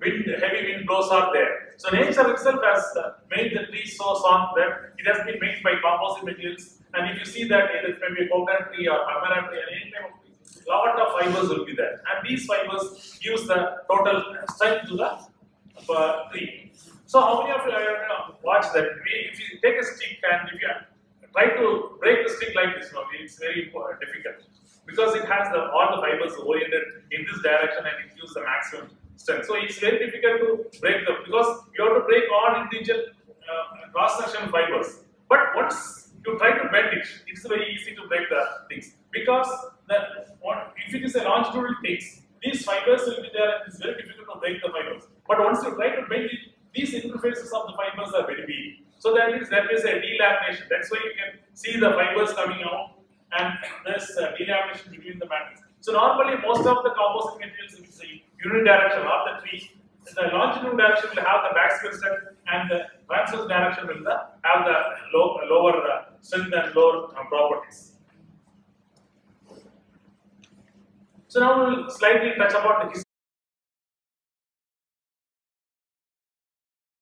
wind, heavy wind blows are there. So nature itself has uh, made the tree so strong that it has been made by composite materials. And if you see that it may be a coconut tree or banana tree or any type of tree, lot of fibers will be there. And these fibers gives the total strength to the uh, tree. So how many of you have uh, watched that? If you take a stick and if you try to break the stick like this, it's very difficult because it has the, all the fibers oriented in this direction and it gives the maximum strength. So it's very difficult to break them because you have to break all individual uh, cross-section fibers. But once you try to bend it, it's very easy to break the things because the if it is a longitudinal things, these fibers will be there and it's very difficult to break the fibers. But once you try to bend it, these interfaces of the fibers are very weak. So that means there is a delamination. That's why you can see the fibers coming out and there's delamination between the matrix. So normally most of the composite materials in the unidirectional of the tree, the longitudinal direction will have the maximum strength and the transverse direction will have the low, lower uh, strength and lower uh, properties. So now we will slightly touch about the history.